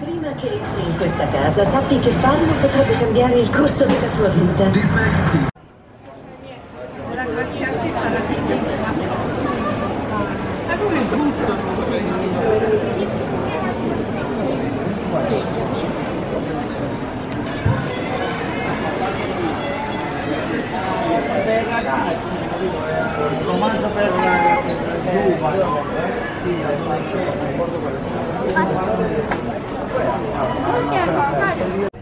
Prima che entri in questa casa, sappi che farlo potrebbe cambiare il corso della tua vita. Ringraziarsi alla visita. Ma come è brutto? per i ragazzi, un romanzo per 그런게아니 라,